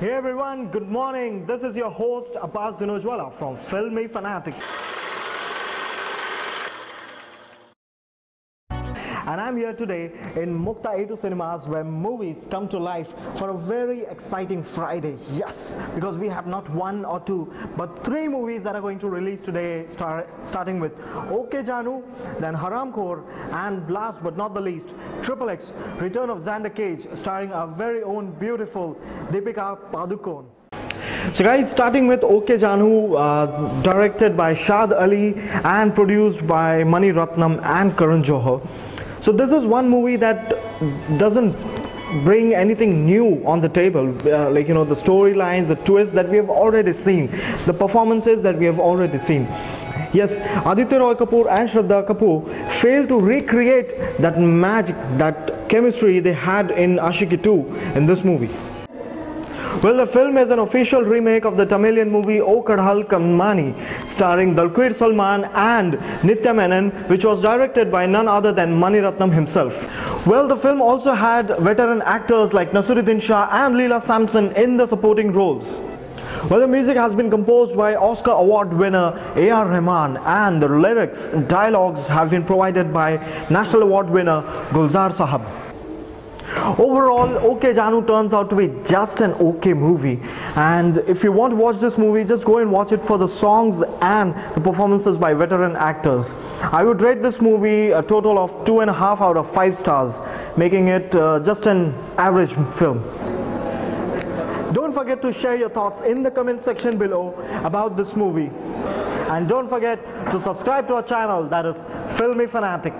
Hey everyone, good morning. This is your host Abbas Dinojwala from Filmy Fanatic. And I'm here today in Mukta A2 Cinemas where movies come to life for a very exciting Friday. Yes, because we have not one or two, but three movies that are going to release today, star, starting with OK Janu, then Haramkhor, and last but not the least, Triple X, Return of Xander Cage, starring our very own beautiful Deepika Padukone. So guys, starting with OK Janu, uh, directed by Shaad Ali and produced by Mani Ratnam and Karan Johar. So this is one movie that doesn't bring anything new on the table, uh, like you know the storylines, the twists that we have already seen, the performances that we have already seen. Yes, Aditya Roy Kapoor and Shraddha Kapoor failed to recreate that magic, that chemistry they had in Aashiqui 2 in this movie. Well, the film is an official remake of the Tamilian movie O Kadhal Kanmani, starring Dulquer Salmaan and Nitya Menon, which was directed by none other than Mani Ratnam himself. Well, the film also had veteran actors like Naseeruddin Shah and Leela Samson in the supporting roles. Well, the music has been composed by Oscar Award winner A.R. Rahman and the lyrics and dialogues have been provided by National Award winner Gulzar Sahab. Overall, OK Janu turns out to be just an okay movie. And if you want to watch this movie, just go and watch it for the songs and the performances by veteran actors. I would rate this movie a total of two and a half out of five stars, making it uh, just an average film. Don't forget to share your thoughts in the comment section below about this movie. And don't forget to subscribe to our channel that is Filmy Fanatic.